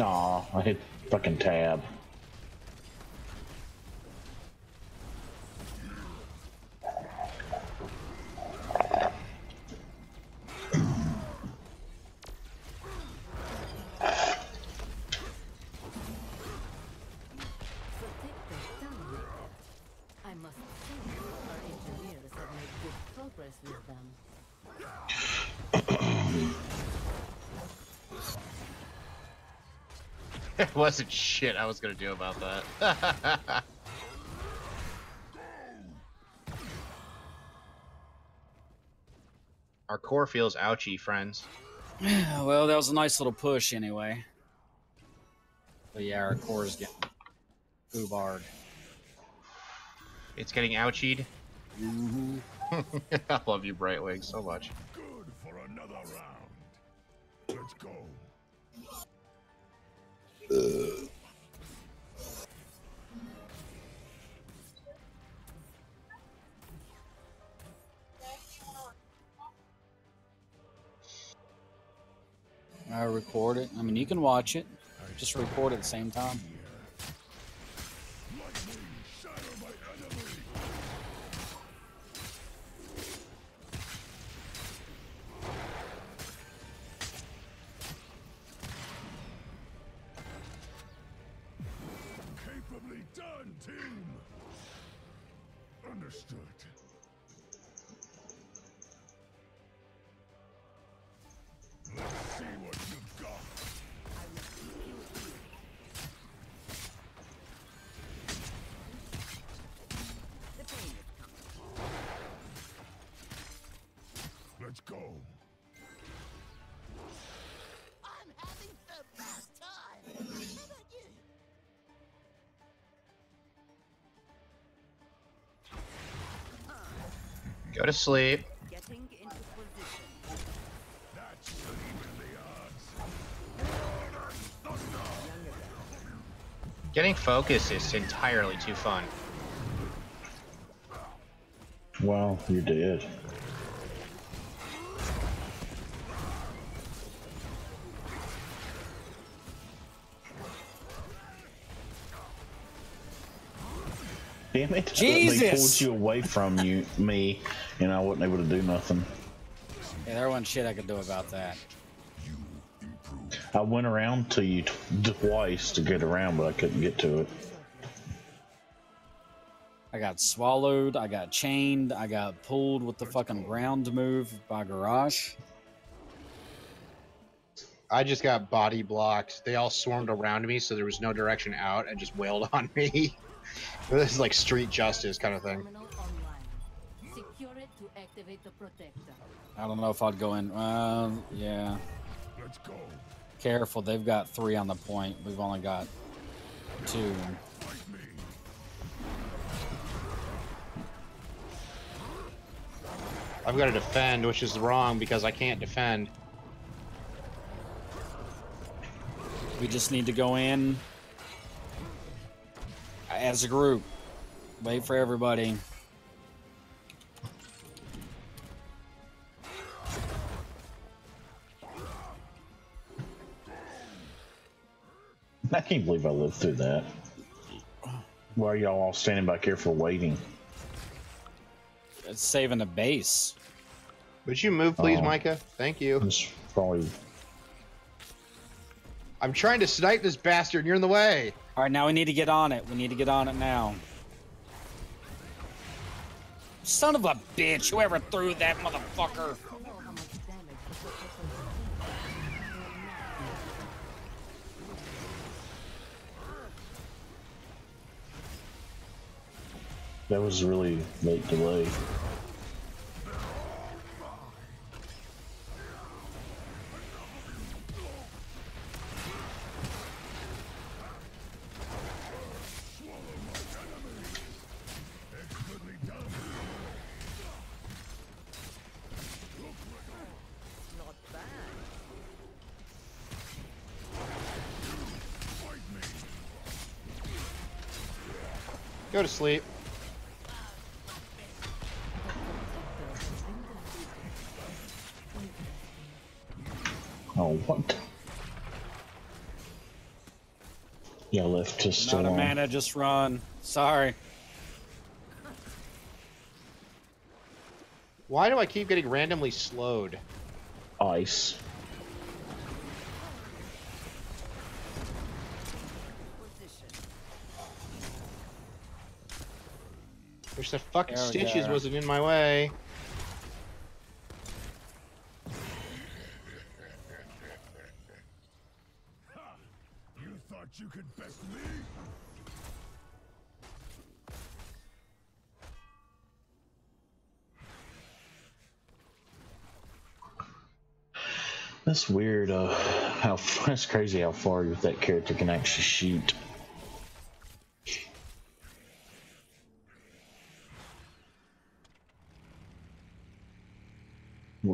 Aw, I hit fucking tab. I must say, our engineers have made good progress with them. It wasn't shit I was gonna do about that. Our core feels ouchy, friends. well, that was a nice little push anyway. But yeah, our core is getting foobarred. It's getting ouchied. Mm-hmm. I love you, Brightwing, so much. Good for another round. Let's go. I record it. I mean, you can watch it. Just record at the same time. Understood. Let's see what you've got. Let's go. To sleep. Getting into position. That's even the odds. Getting focus is entirely too fun. Well, you did. Damn it! They pulled you away from you, me, and I wasn't able to do nothing. Yeah, there wasn't shit I could do about that. I went around to you t- twice to get around, but I couldn't get to it. I got swallowed. I got chained. I got pulled with the fucking ground move by Garrosh. I just got body blocked. They all swarmed around me, so there was no direction out and just wailed on me. this is like street justice kind of thing. Terminal online. Secure it to activate the protector. I don't know if I'd go in. Uh, yeah. Let's go. Careful, they've got three on the point. We've only got two. I've got to defend, which is wrong because I can't defend. We just need to go in as a group. Wait for everybody. I can't believe I lived through that. Why are y'all all standing back here for waiting? It's saving the base. Would you move, please, Oh. Micah? Thank you. It's probably I'm trying to snipe this bastard. and You're in the way. All right, now we need to get on it. We need to get on it now. Son of a bitch! Whoever threw that motherfucker. That was really late delay. Go to sleep. Oh, what? Yeah, lift is still Not a on. mana, just run. Sorry. Why do I keep getting randomly slowed? Ice. Wish the fucking There stitches go. wasn't in my way. You thought you could best me? That's weird. Uh, how that's crazy how far that character can actually shoot.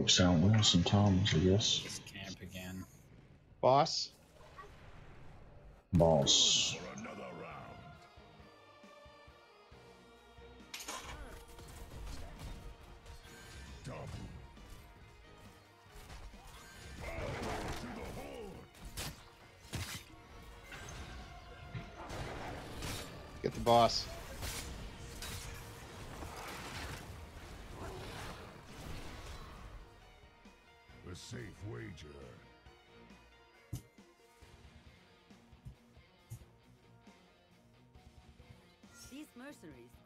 Works out well sometimes, I guess. Let's camp again. Boss? Boss. For another round. Double. Fire to the horde. Get the boss.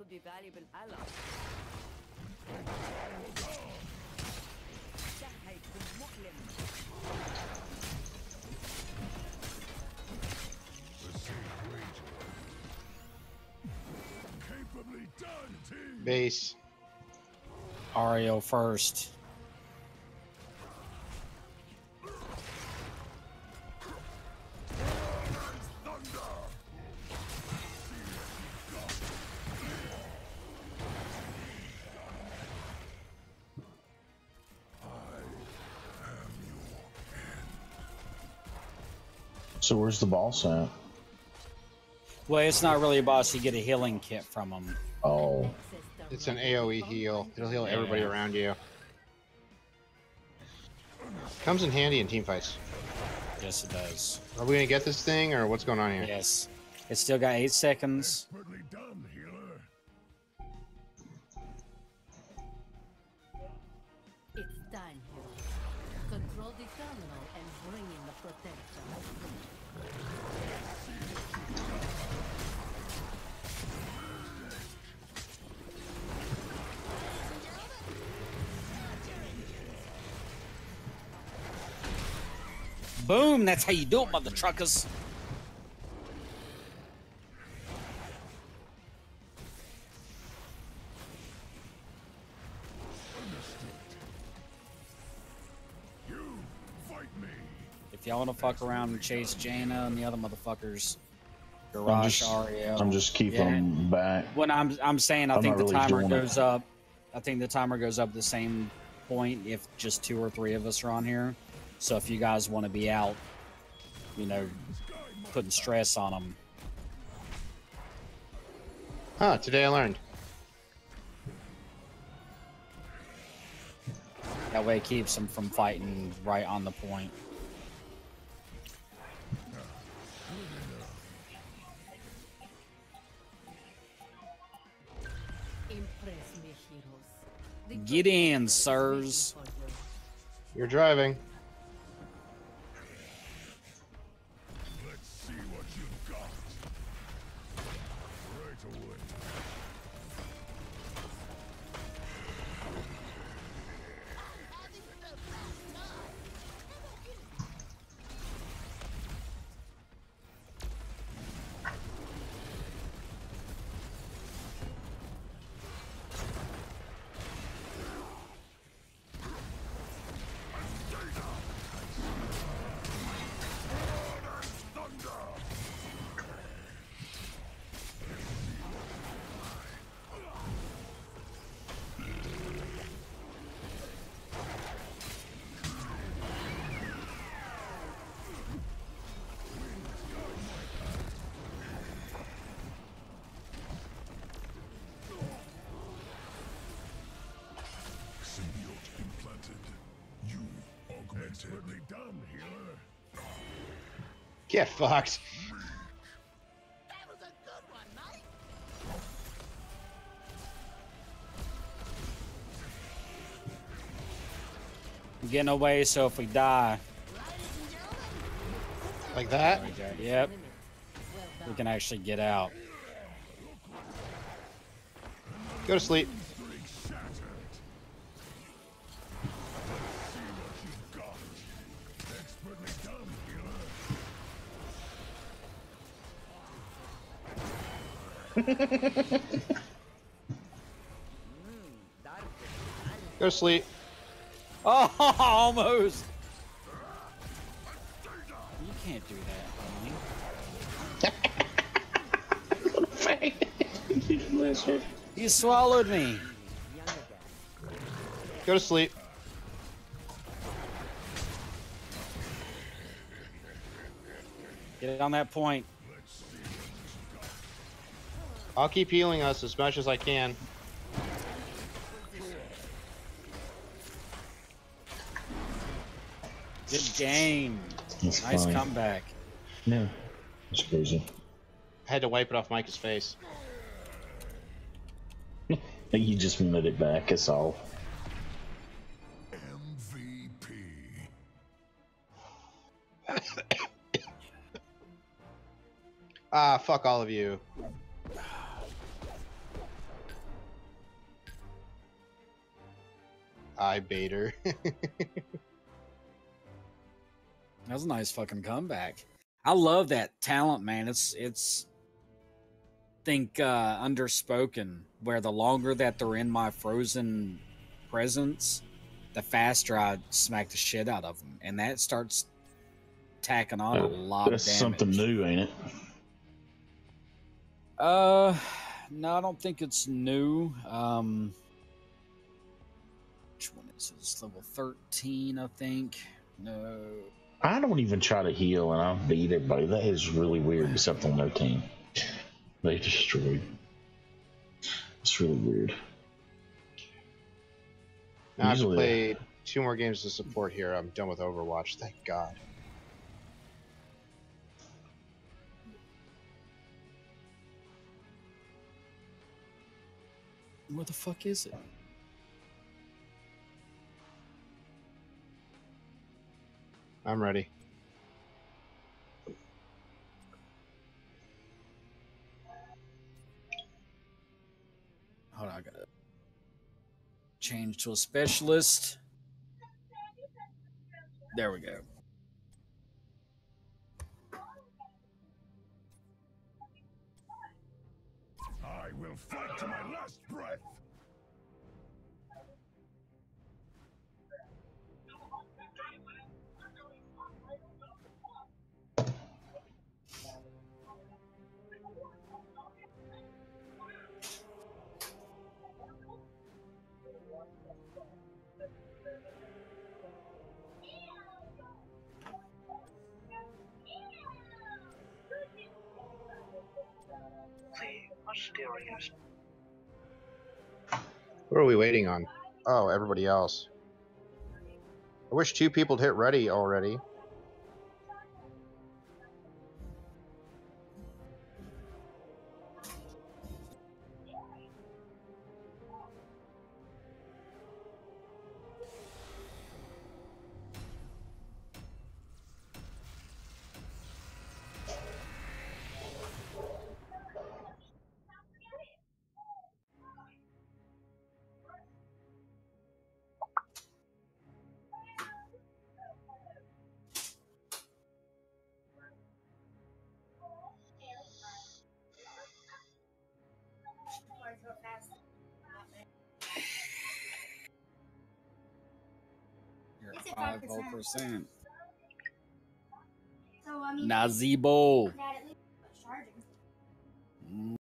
Mercenaries could be valuable allies. A safe wager. Capably done, team. Base. Ario first. So where's the boss at? Well, it's not really a boss. You get a healing kit from him. Oh, It's an AoE heal. It'll heal everybody around you. Comes in handy in team fights. Yes, it does. Are we gonna get this thing, or what's going on here? Yes. It's still got eight seconds. Boom! That's how you do it, mother truckers. If y'all want to fuck around and chase Jaina and the other motherfuckers, I'm Garrosh just, Ario. I'm just keeping Yeah. them back. When I'm I'm saying I I'm think the really timer doing it. goes up. I think the timer goes up the same point if just two or three of us are on here. So if you guys want to be out, you know, putting stress on them. Huh, today I learned. That way it keeps them from fighting right on the point. Impress me, heroes. The Get in, Lord is waiting sirs. You're driving. Done, healer. Get fucked. Getting away, so if we die. Like that? Yep. We can actually get out. Go to sleep. Go to sleep. Oh, almost. You can't do that, homie. You swallowed me. Go to sleep. Get it on that point. I'll keep healing us as much as I can. Good game. It's Nice fine. comeback. No, it's crazy. I had to wipe it off Micah's face. You just wanted it back. That's all. MVP. Ah, fuck all of you. I bait her. That was a nice fucking comeback. I love that talent, man. It's it's think uh underspoken where the longer that they're in my frozen presence, the faster I smack the shit out of them, and that starts tacking on a lot That's of damage. something new, ain't it? Uh, no, I don't think it's new. Um, which one is this? Level thirteen, I think. No, I don't even try to heal, and I beat everybody. That is really weird, except on their team. They destroyed. It's really weird. Now I have uh, played two more games to support here. I'm done with Overwatch. Thank God. where the fuck is it? I'm ready. Hold on, I gotta change to a specialist. There we go. I will fight to my last breath. What are we waiting on? Oh, everybody else. I wish two people had hit ready already. Five whole 5%. So I mean, Nazeebo.